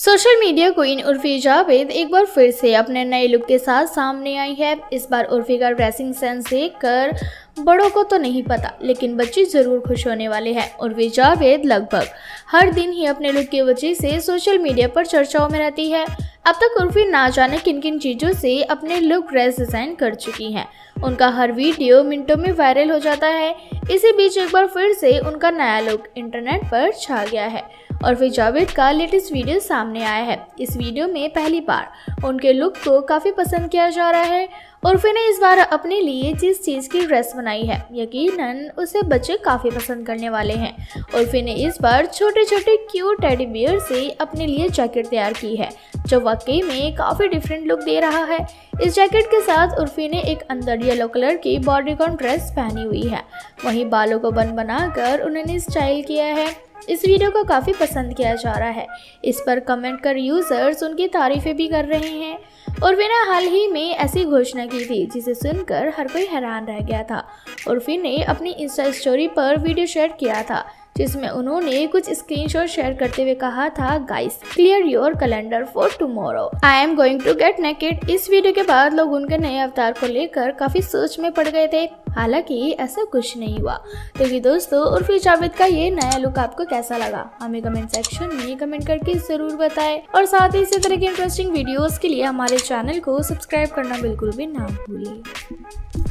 Social media queen Urfi Javed एक बार फिर से अपने नए लुक के साथ सामने आई है। इस बार उर्फी का ड्रेसिंग सेंस देख कर बड़ों को तो नहीं पता, लेकिन बच्चे ज़रूर खुश होने वाले हैं। उर्फी जावेद लगभग हर दिन ही अपने लुक की वजह से सोशल मीडिया पर चर्चाओं में रहती है। अब तक उर्फी ना जाने किन किन चीज़ों से अपने लुक ड्रेस डिज़ाइन कर चुकी हैं। उनका हर वीडियो मिनटों में वायरल हो जाता है। इसी बीच एक बार फिर से उनका नया लुक इंटरनेट पर छा गया है। और फिर जावेद का लेटेस्ट वीडियो सामने आया है। इस वीडियो में पहली बार उनके लुक को काफ़ी पसंद किया जा रहा है। उर्फी ने इस बार अपने लिए जिस चीज़ की ड्रेस बनाई है, यकीनन उसे बच्चे काफ़ी पसंद करने वाले हैं। उर्फी ने इस बार छोटे छोटे क्यूट टेडी बियर से अपने लिए जैकेट तैयार की है। जो वाकई में काफ़ी डिफरेंट लुक दे रहा है। इस जैकेट के साथ उर्फी ने एक अंदर येलो कलर की बॉडीकॉन ड्रेस पहनी हुई है। वहीं बालों को बन बनाकर उन्होंने स्टाइल किया है। इस वीडियो को काफ़ी पसंद किया जा रहा है। इस पर कमेंट कर यूज़र्स उनकी तारीफ़ें भी कर रहे हैं। उर्फी ने हाल ही में ऐसी घोषणा की थी, जिसे सुनकर हर कोई हैरान रह गया था। उर्फी ने अपनी इंस्टा स्टोरी पर वीडियो शेयर किया था, जिसमें उन्होंने कुछ स्क्रीनशॉट शेयर करते हुए कहा था guys clear your calendar for tomorrow I am going to get naked इस वीडियो के बाद लोग उनके नए अवतार को लेकर काफ़ी सोच में पड़ गए थे। हालाँकि ऐसा कुछ नहीं हुआ। तो ये दोस्तों, उर्फी जावेद का ये नया लुक आपको कैसा लगा? हमें कमेंट सेक्शन में कमेंट करके ज़रूर बताएँ। और साथ ही इसी तरह की इंटरेस्टिंग वीडियोस के लिए हमारे चैनल को सब्सक्राइब करना बिल्कुल भी ना भूलिए।